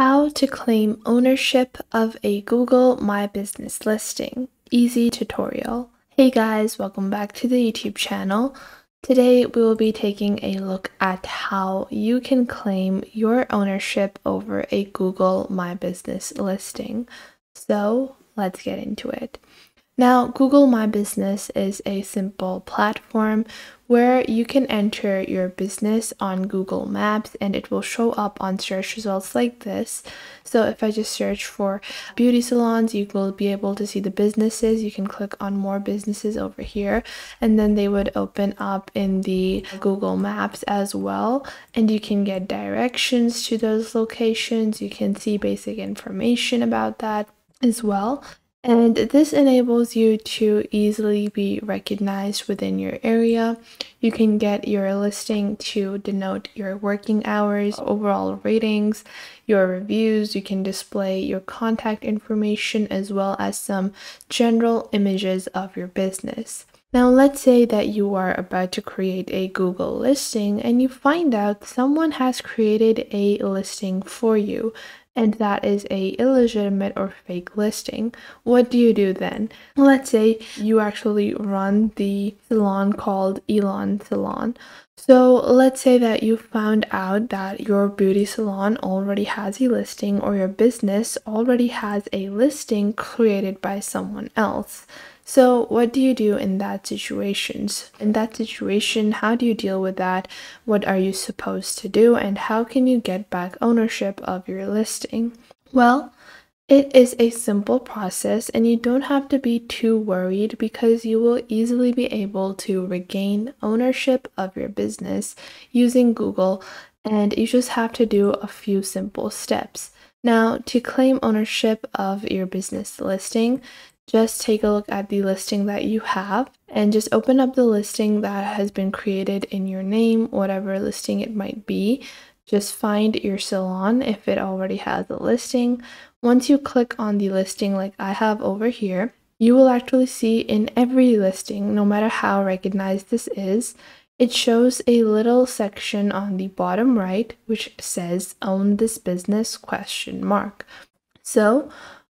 How to claim ownership of a Google My Business listing. Easy tutorial. Hey guys, welcome back to the YouTube channel. Today we will be taking a look at how you can claim your ownership over a Google My Business listing. So let's get into it. Now, Google My Business is a simple platform where you can enter your business on Google Maps and it will show up on search results like this. So if I just search for beauty salons, you will be able to see the businesses. You can click on more businesses over here and then they would open up in the Google Maps as well. And you can get directions to those locations. You can see basic information about that as well. And this enables you to easily be recognized within your area. You can get your listing to denote your working hours, overall ratings, your reviews. You can display your contact information as well as some general images of your business. Now, let's say that you are about to create a Google listing and you find out someone has created a listing for you and that is a illegitimate or fake listing what do you do then? Let's say you actually run the salon called elon salon. So let's say that you found out that your beauty salon already has a listing or your business already has a listing created by someone else so, what do you do in that situations? In that situation, how do you deal with that? What are you supposed to do and how can you get back ownership of your listing? Well, it is a simple process and you don't have to be too worried because you will easily be able to regain ownership of your business using Google and you just have to do a few simple steps. Now, to claim ownership of your business listing, just take a look at the listing that you have and just open up the listing that has been created in your name, whatever listing it might be. Just find your salon if it already has a listing. Once you click on the listing like I have over here, you will actually see in every listing, no matter how recognized this is, it shows a little section on the bottom right which says own this business question mark. So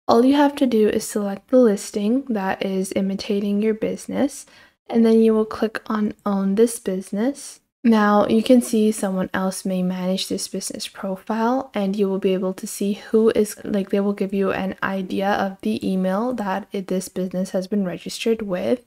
all you have to do is select the listing that is imitating your business, and then you will click on Own This Business. Now you can see someone else may manage this business profile and you will be able to see who is like they will give you an idea of the email that this business has been registered with.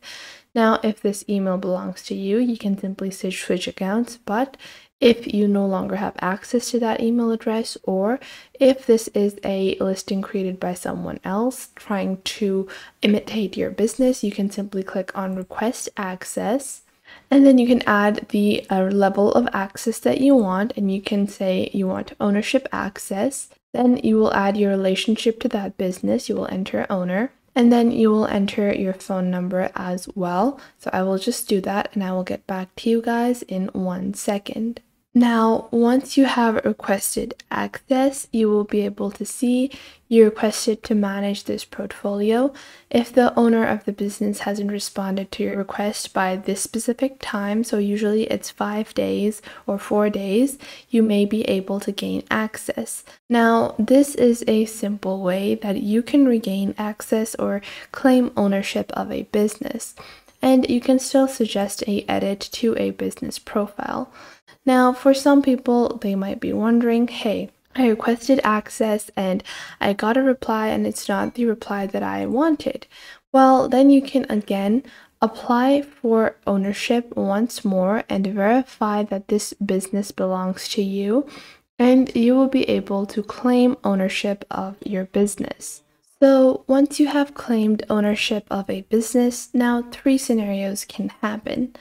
Now if this email belongs to you, you can simply switch accounts, but if you no longer have access to that email address or if this is a listing created by someone else trying to imitate your business, you can simply click on request access and then you can add the uh, level of access that you want and you can say you want ownership access. Then you will add your relationship to that business. You will enter owner and then you will enter your phone number as well. So I will just do that and I will get back to you guys in one second. Now, once you have requested access, you will be able to see you requested to manage this portfolio. If the owner of the business hasn't responded to your request by this specific time, so usually it's five days or four days, you may be able to gain access. Now, this is a simple way that you can regain access or claim ownership of a business. And you can still suggest a edit to a business profile. Now, for some people, they might be wondering, hey, I requested access and I got a reply and it's not the reply that I wanted. Well, then you can again apply for ownership once more and verify that this business belongs to you and you will be able to claim ownership of your business. So once you have claimed ownership of a business, now three scenarios can happen.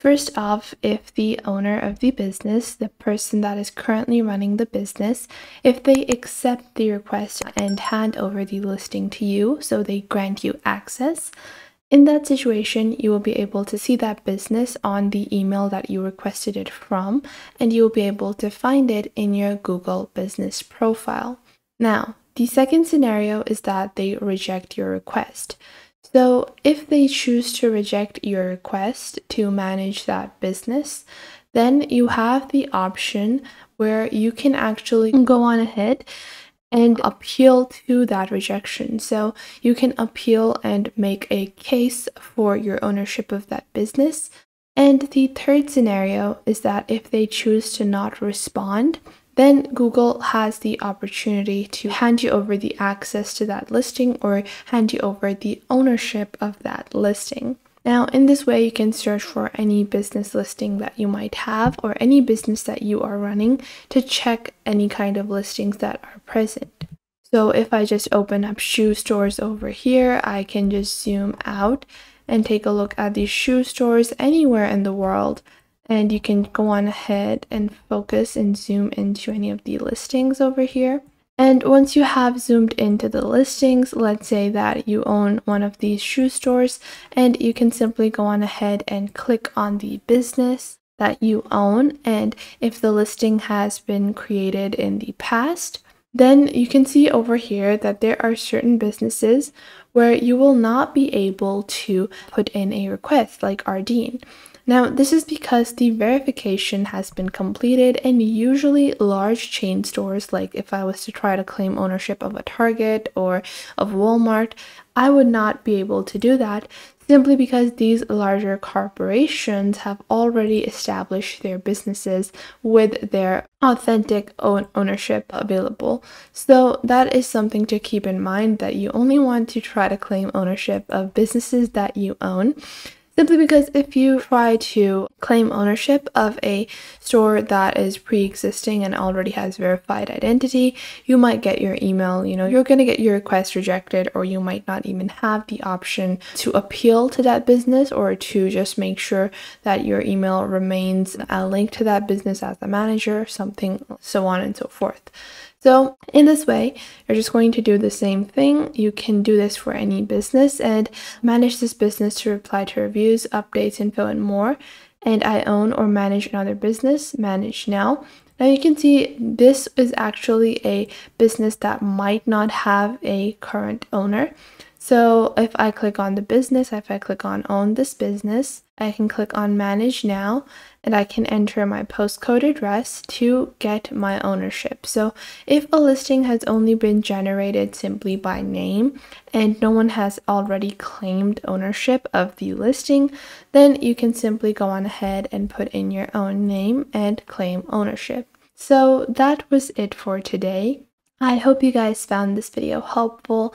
First off, if the owner of the business, the person that is currently running the business, if they accept the request and hand over the listing to you, so they grant you access, in that situation, you will be able to see that business on the email that you requested it from, and you will be able to find it in your Google business profile. Now, the second scenario is that they reject your request. So, if they choose to reject your request to manage that business, then you have the option where you can actually go on ahead and appeal to that rejection. So you can appeal and make a case for your ownership of that business. And the third scenario is that if they choose to not respond, then Google has the opportunity to hand you over the access to that listing or hand you over the ownership of that listing. Now, in this way, you can search for any business listing that you might have or any business that you are running to check any kind of listings that are present. So if I just open up shoe stores over here, I can just zoom out and take a look at these shoe stores anywhere in the world and you can go on ahead and focus and zoom into any of the listings over here. And once you have zoomed into the listings, let's say that you own one of these shoe stores and you can simply go on ahead and click on the business that you own. And if the listing has been created in the past, then you can see over here that there are certain businesses where you will not be able to put in a request like Ardeen. Now, this is because the verification has been completed and usually large chain stores, like if I was to try to claim ownership of a Target or of Walmart, I would not be able to do that simply because these larger corporations have already established their businesses with their authentic own ownership available. So that is something to keep in mind that you only want to try to claim ownership of businesses that you own Simply because if you try to claim ownership of a store that is pre existing and already has verified identity, you might get your email, you know, you're going to get your request rejected, or you might not even have the option to appeal to that business or to just make sure that your email remains a link to that business as a manager, something so on and so forth. So in this way, you're just going to do the same thing. You can do this for any business and manage this business to reply to reviews, updates, info, and more. And I own or manage another business, manage now. Now you can see this is actually a business that might not have a current owner. So if I click on the business, if I click on own this business, I can click on manage now and I can enter my postcode address to get my ownership. So if a listing has only been generated simply by name and no one has already claimed ownership of the listing, then you can simply go on ahead and put in your own name and claim ownership. So that was it for today. I hope you guys found this video helpful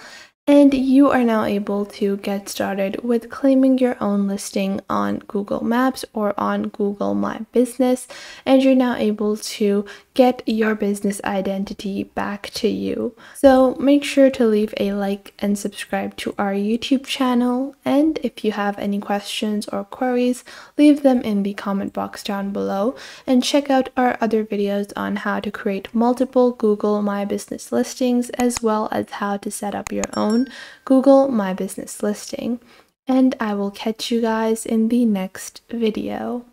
and you are now able to get started with claiming your own listing on Google Maps or on Google My Business and you're now able to get your business identity back to you. So make sure to leave a like and subscribe to our YouTube channel and if you have any questions or queries leave them in the comment box down below and check out our other videos on how to create multiple Google My Business listings as well as how to set up your own Google My Business listing. And I will catch you guys in the next video.